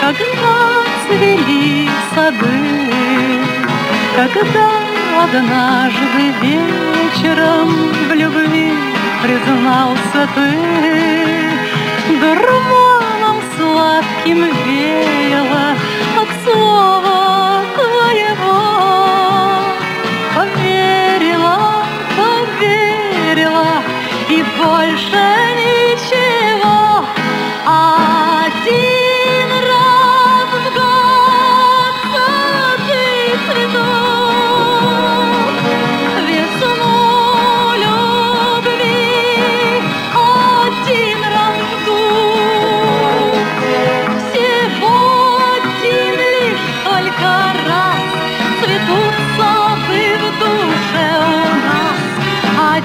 Когда цвели сады, Когда однажды вечером В любви признался ты, Дурманом сладким веяло От слова твоего. Поверила, поверила И больше не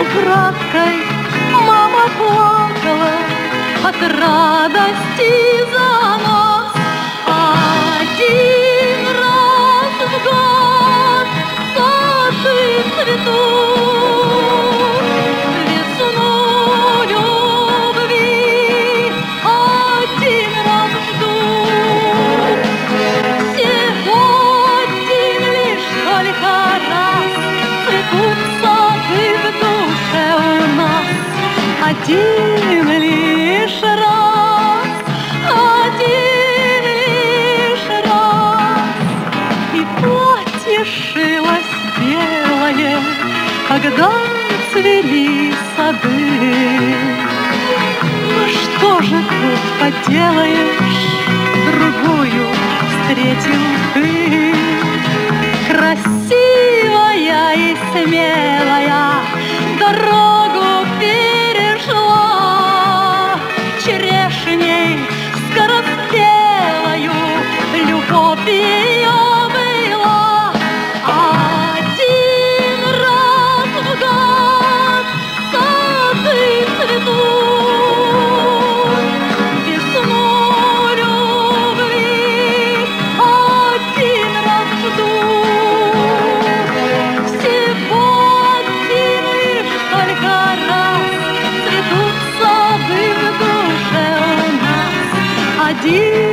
Украдкой мама плакала от радости за Один лишь раз, один лишь раз. И платье шилось белое, когда цвели сады. Ну что же тут поделаешь, другую встретил ты. Красивая и смелая, поршней скоростей. you.